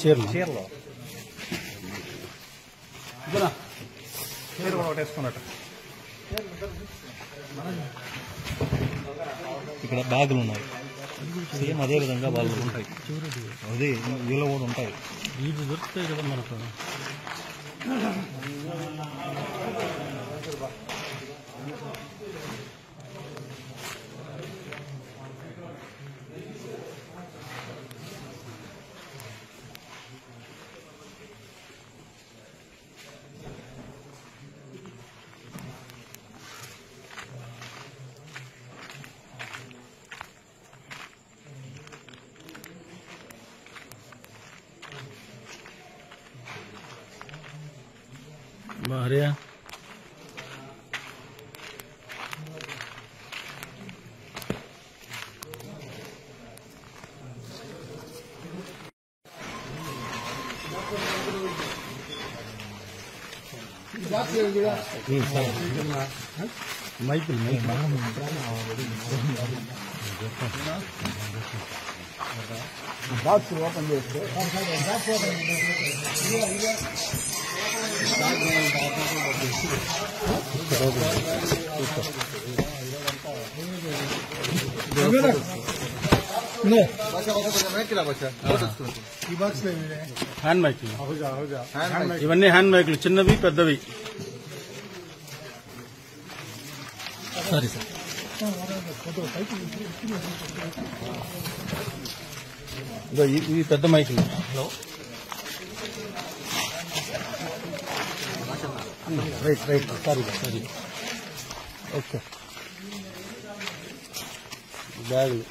చీరలు చీరలో చీర కూడా ఒకటి వేసుకున్నట్టు ఇక్కడ బ్యాగులు ఉన్నాయి. సేమ్ అదే విధంగా వాళ్ళు ఉంటాయి. అదే వీళ్ళు కూడా ఉంటాయి. ఇది దొరుకుతాయి కదా మనకు. mở đi em mấy từ mấy má That's what I'm doing. Box hand మైకులు ఇవన్నీ హ్యాండ్ మైకులు చిన్నవి పెద్దవి సరే సార్ ఇదో ఇ- ఇవి పెద్ద మైకులు hello Rey, rey, cariño, cariño. Está. Está.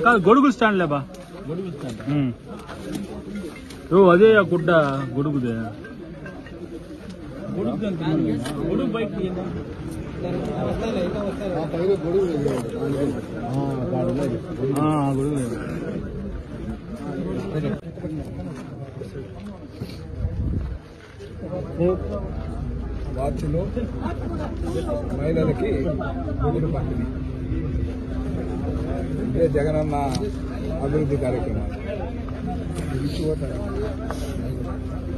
కాదు గొడుగు స్టాండ్ లేబా ఉమ్. ఓ అదే ఆ గుడ్డ గొడుగుదే గొడుగు బయట గొడుగు లేదు. వాచ్లు మహిళలకి గుడ్లు పంపిణీ. ఇదే జగనన్న అభివృద్ధి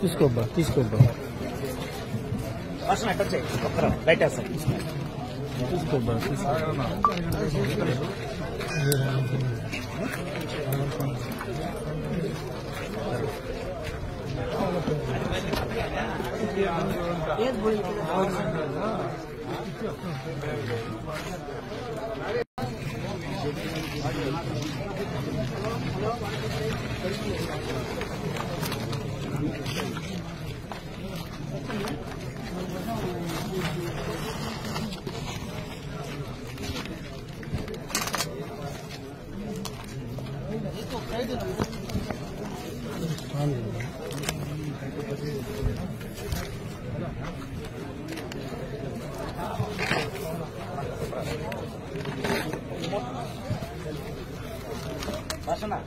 తీసుకోబ్బా తీసుకోబ్బా. వర్షం ఎక్కడ చేయి ఒక్కరా లైట్ వేస్తాం 别图里。Nah, sudah.